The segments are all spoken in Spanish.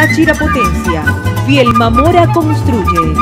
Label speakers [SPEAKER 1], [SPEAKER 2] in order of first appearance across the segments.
[SPEAKER 1] Táchira Potencia. Vielma Mora construye.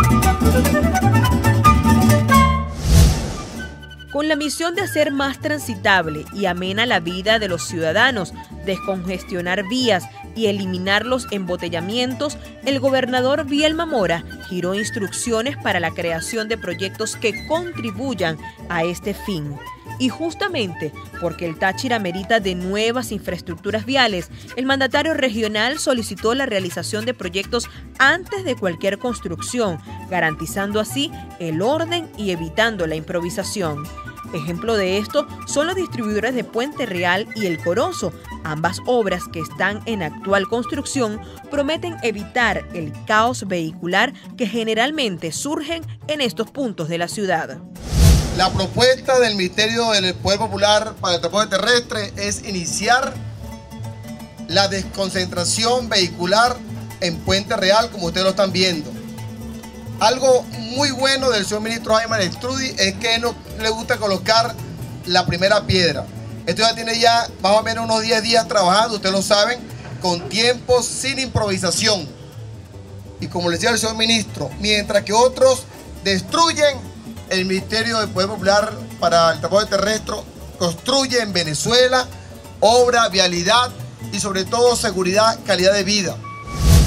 [SPEAKER 1] Con la misión de hacer más transitable y amena la vida de los ciudadanos, descongestionar vías y eliminar los embotellamientos, el gobernador Vielma Mora giró instrucciones para la creación de proyectos que contribuyan a este fin. Y justamente porque el Táchira merita de nuevas infraestructuras viales, el mandatario regional solicitó la realización de proyectos antes de cualquier construcción, garantizando así el orden y evitando la improvisación. Ejemplo de esto son los distribuidores de Puente Real y El Corozo. Ambas obras que están en actual construcción prometen evitar el caos vehicular que generalmente surgen en estos puntos de la ciudad.
[SPEAKER 2] La propuesta del Ministerio del Poder Popular para el Transporte Terrestre es iniciar la desconcentración vehicular en Puente Real, como ustedes lo están viendo. Algo muy bueno del señor ministro Jaime Estrudi es que no le gusta colocar la primera piedra. Esto ya tiene ya más o menos unos 10 días trabajando, ustedes lo saben, con tiempo, sin improvisación. Y como les decía el señor ministro, mientras que otros destruyen el Ministerio del Poder Popular para el Transporte Terrestre, construye en Venezuela obra, vialidad y sobre todo seguridad, calidad de vida.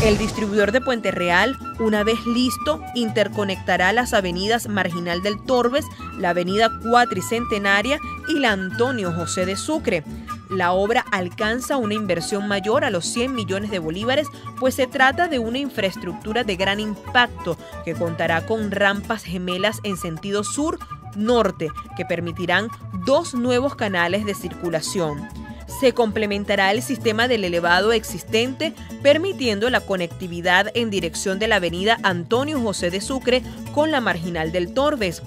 [SPEAKER 1] El distribuidor de Puente Real, una vez listo, interconectará las avenidas Marginal del Torbes, la avenida Cuatricentenaria y la Antonio José de Sucre. La obra alcanza una inversión mayor a los 100 millones de bolívares, pues se trata de una infraestructura de gran impacto que contará con rampas gemelas en sentido sur-norte que permitirán dos nuevos canales de circulación se complementará el sistema del elevado existente, permitiendo la conectividad en dirección de la avenida Antonio José de Sucre con la marginal del Torbes.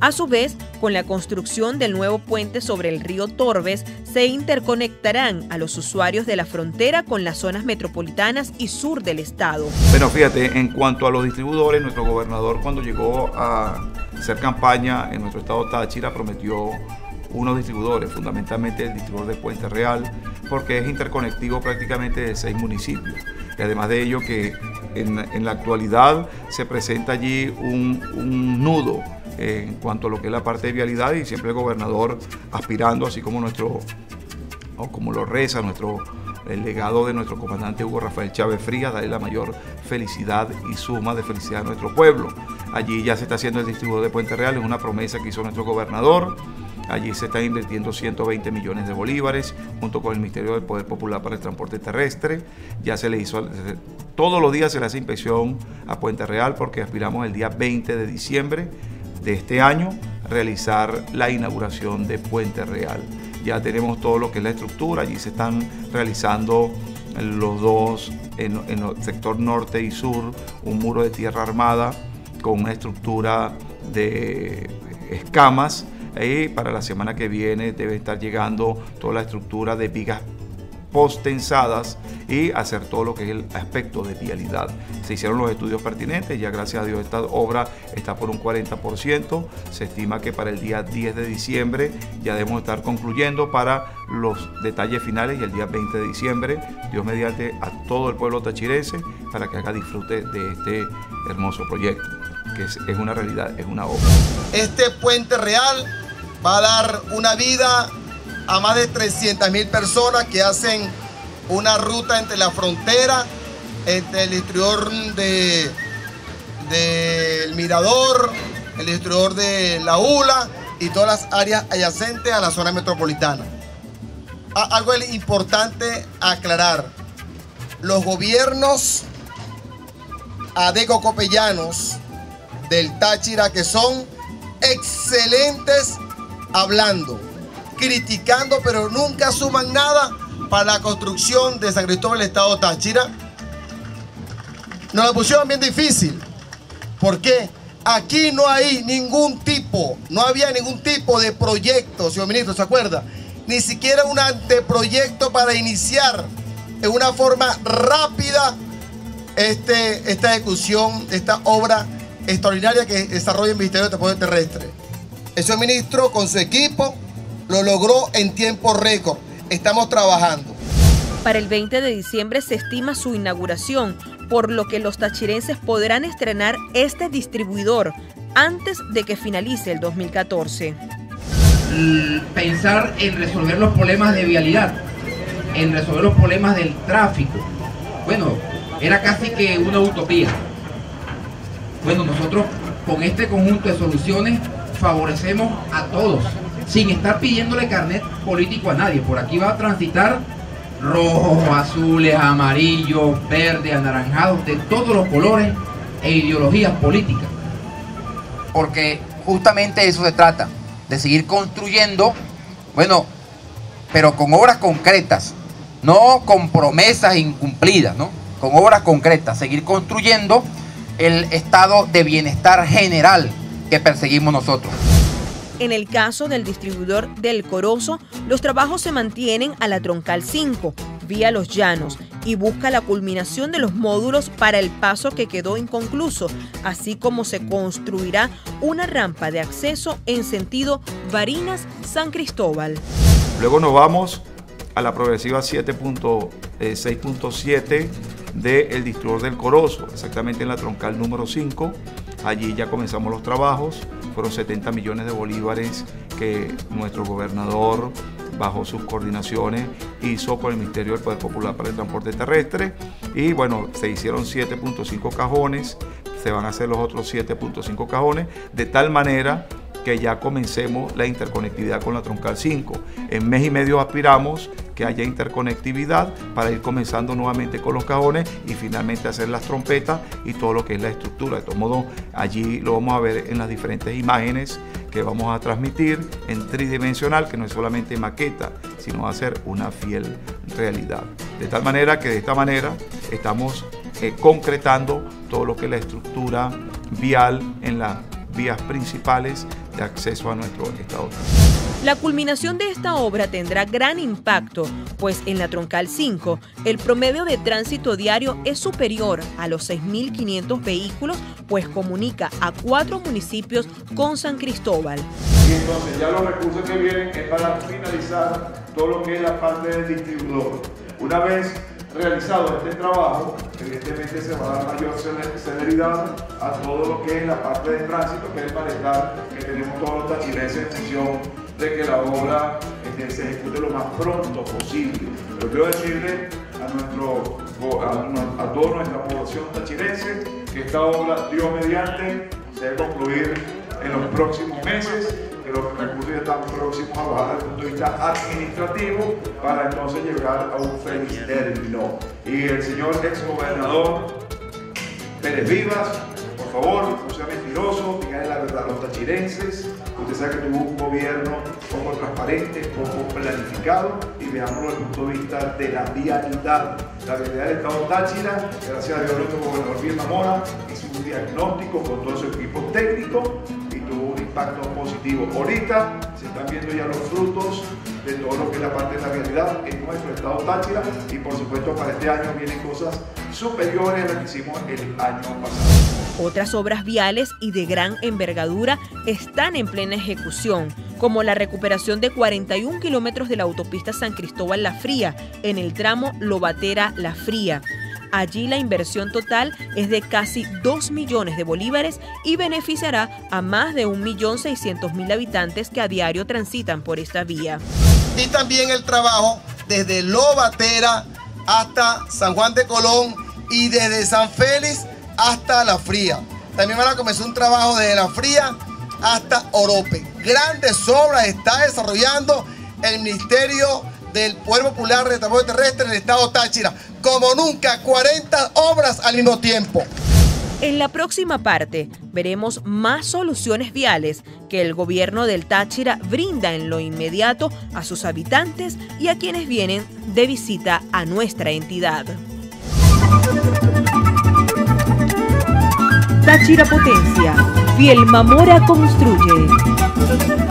[SPEAKER 1] A su vez, con la construcción del nuevo puente sobre el río Torbes, se interconectarán a los usuarios de la frontera con las zonas metropolitanas y sur del estado.
[SPEAKER 3] Bueno, fíjate, en cuanto a los distribuidores, nuestro gobernador cuando llegó a hacer campaña en nuestro estado Táchira prometió unos distribuidores, fundamentalmente el distribuidor de Puente Real, porque es interconectivo prácticamente de seis municipios. Y además de ello que en, la actualidad se presenta allí un, nudo en cuanto a lo que es la parte de vialidad y siempre el gobernador aspirando, así como nuestro, o como lo reza nuestro el legado de nuestro comandante Hugo Rafael Chávez Frías, darle la mayor felicidad y suma de felicidad a nuestro pueblo. Allí ya se está haciendo el distribuidor de Puente Real, es una promesa que hizo nuestro gobernador. Allí se están invirtiendo 120 millones de bolívares junto con el Ministerio del Poder Popular para el Transporte Terrestre. Ya se le hizo, todos los días se le hace inspección a Puente Real porque aspiramos el día 20 de diciembre de este año realizar la inauguración de Puente Real. Ya tenemos todo lo que es la estructura, allí se están realizando los dos, en, el sector norte y sur, un muro de tierra armada con una estructura de escamas y para la semana que viene debe estar llegando toda la estructura de vigas postensadas y hacer todo lo que es el aspecto de vialidad. Se hicieron los estudios pertinentes, ya gracias a Dios esta obra está por un 40%, se estima que para el día 10 de diciembre ya debemos estar concluyendo para los detalles finales y el día 20 de diciembre, Dios mediante a todo el pueblo tachirense para que haga disfrute de este hermoso proyecto, que es, es una realidad, es una obra.
[SPEAKER 2] Este puente real va a dar una vida a más de 300 mil personas que hacen una ruta entre la frontera, entre el distribuidor de del Mirador, el distribuidor de La Ula y todas las áreas adyacentes a la zona metropolitana. Algo importante aclarar. Los gobiernos adeco-copellanos del Táchira que son excelentes hablando, criticando, pero nunca suman nada para la construcción de San Cristóbal del Estado Táchira. Nos la pusieron bien difícil. ¿Por qué? Aquí no hay ningún tipo, no había ningún tipo de proyecto, señor ministro, ¿se acuerda? Ni siquiera un anteproyecto para iniciar en una forma rápida este, esta ejecución, esta obra extraordinaria que desarrolla el Ministerio de Transporte Terrestre. El señor ministro con su equipo lo logró en tiempo récord. Estamos trabajando.
[SPEAKER 1] Para el 20 de diciembre se estima su inauguración, por lo que los tachirenses podrán estrenar este distribuidor antes de que finalice el 2014.
[SPEAKER 4] Pensar en resolver los problemas de vialidad, en resolver los problemas del tráfico. Bueno, era casi que una utopía. Bueno, nosotros con este conjunto de soluciones favorecemos a todos, sin estar pidiéndole carnet político a nadie. Por aquí va a transitar rojos, azules, amarillos, verdes, anaranjados, de todos los colores e ideologías políticas. Porque justamente eso se trata, de seguir construyendo, bueno, pero con obras concretas, no con promesas incumplidas, ¿no? Con obras concretas, seguir construyendo el estado de bienestar general que perseguimos nosotros.
[SPEAKER 1] En el caso del distribuidor del Corozo, los trabajos se mantienen a la troncal 5, vía Los Llanos, y busca la culminación de los módulos para el paso que quedó inconcluso, así como se construirá una rampa de acceso en sentido Barinas-San Cristóbal.
[SPEAKER 3] Luego nos vamos a la progresiva 7.6.7 del distribuidor del Corozo, exactamente en la troncal número 5. Allí ya comenzamos los trabajos, fueron 70 millones de bolívares que nuestro gobernador, bajo sus coordinaciones, hizo con el Ministerio del Poder Popular para el Transporte Terrestre. Y bueno, se hicieron 7.5 cajones, se van a hacer los otros 7.5 cajones, de tal manera que ya comencemos la interconectividad con la troncal 5. En mes y medio aspiramos que haya interconectividad para ir comenzando nuevamente con los cajones y finalmente hacer las trompetas y todo lo que es la estructura. De todos modos, allí lo vamos a ver en las diferentes imágenes que vamos a transmitir en tridimensional, que no es solamente maqueta, sino va a ser una fiel realidad. De tal manera que de esta manera estamos eh, concretando todo lo que es la estructura vial en las vías principales de acceso a nuestro estado.
[SPEAKER 1] La culminación de esta obra tendrá gran impacto, pues en la troncal 5 el promedio de tránsito diario es superior a los 6.500 vehículos, pues comunica a cuatro municipios con San Cristóbal.
[SPEAKER 3] Y entonces ya los recursos que vienen es para finalizar todo lo que es la parte del distribuidor. Una vez realizado este trabajo, evidentemente se va a dar mayor celeridad a todo lo que es la parte de tránsito, que es el malestar que tenemos todos los tachirenses en función de que la obra este, se ejecute lo más pronto posible. Pero quiero decirle a, nuestro, a, a toda nuestra población tachirense que esta obra, Dios mediante, se debe concluir en los próximos meses recursos ya están próximos a bajar desde el punto de vista administrativo para entonces llegar a un feliz término. Y el señor ex gobernador Pérez Vivas, por favor, no sea mentiroso, díganle la verdad a los tachirenses. Usted sabe que tuvo un gobierno poco transparente, poco planificado y veámoslo desde el punto de vista de la vialidad. La vialidad del Estado Táchira, gracias a Dios, nuestro gobernador Vilma Mora hizo un diagnóstico con todo su equipo técnico impacto positivo. Ahorita se están viendo ya los frutos de todo lo que es la parte de la realidad en nuestro estado Táchira y por supuesto para este año vienen cosas superiores a las que hicimos el año pasado.
[SPEAKER 1] Otras obras viales y de gran envergadura están en plena ejecución, como la recuperación de 41 kilómetros de la autopista San Cristóbal La Fría en el tramo Lobatera La Fría Allí la inversión total es de casi 2 millones de bolívares y beneficiará a más de 1.600.000 habitantes que a diario transitan por esta vía.
[SPEAKER 2] Y también el trabajo desde Lobatera hasta San Juan de Colón y desde San Félix hasta La Fría. También van a comenzar un trabajo desde La Fría hasta Orope. Grandes obras está desarrollando el Ministerio del Pueblo Popular de Transporte Terrestre en el estado Táchira. Como nunca, 40 obras al mismo tiempo.
[SPEAKER 1] En la próxima parte veremos más soluciones viales que el gobierno del Táchira brinda en lo inmediato a sus habitantes y a quienes vienen de visita a nuestra entidad. Táchira Potencia, Fiel Mamora construye.